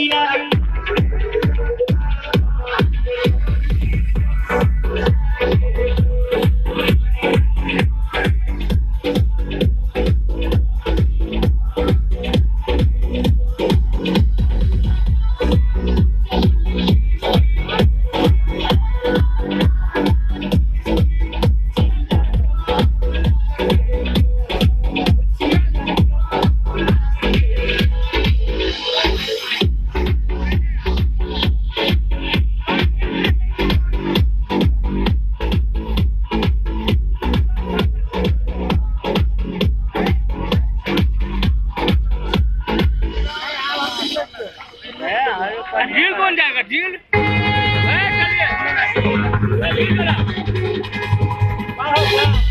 Yeah. बन जाएगा? Deal चलिए।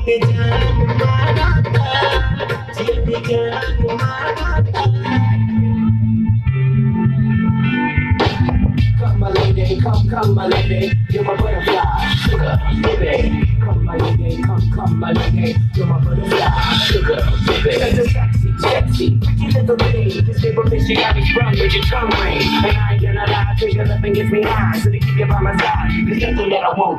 Come, my lady, come, come, my lady, you're my butterfly, sugar, baby. Come, my lady, come, come, my lady, you're my butterfly, sugar, baby. You're sexy, sexy, pretty little lady. This paper bitch, you got me sprung with your tongue ring. And I ain't gonna lie, cause your loving gets me high. So to keep you by my side, there's nothing that I won't.